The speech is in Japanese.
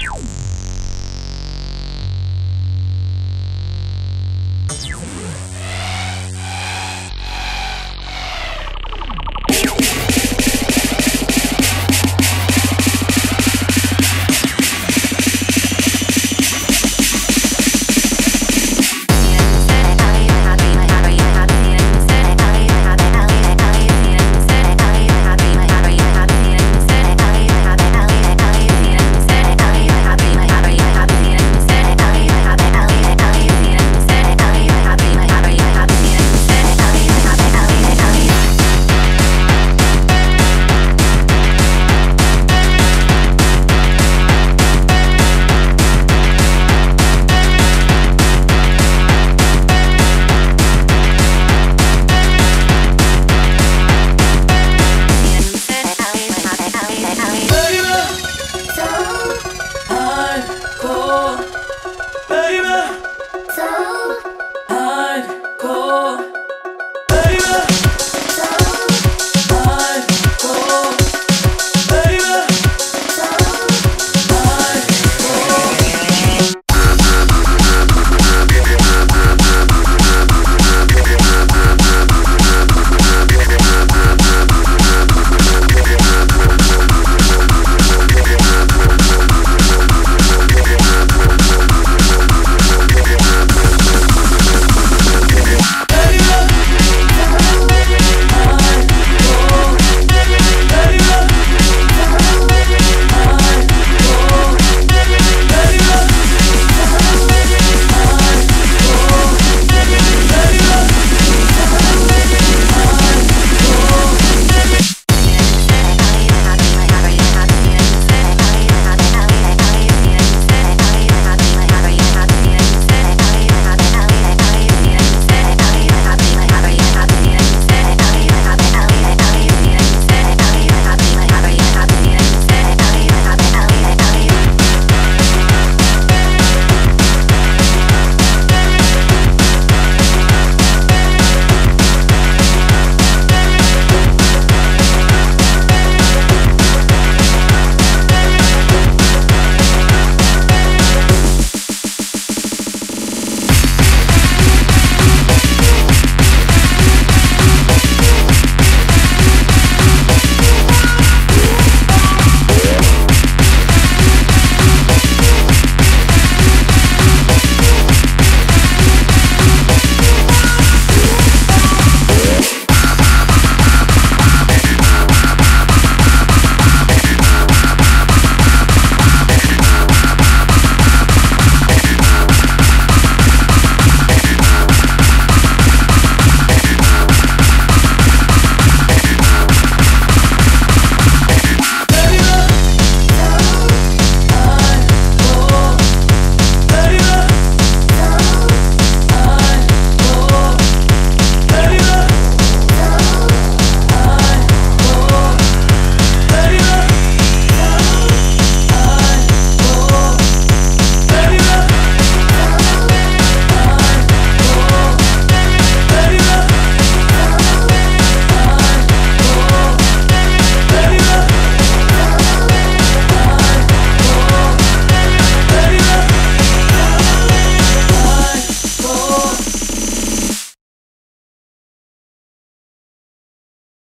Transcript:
you